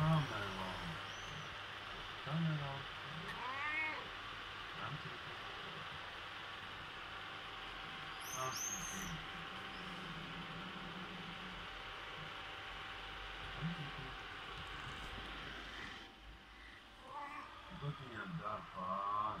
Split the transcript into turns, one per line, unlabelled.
I'm not along. I'm the Come to the Looking at that far.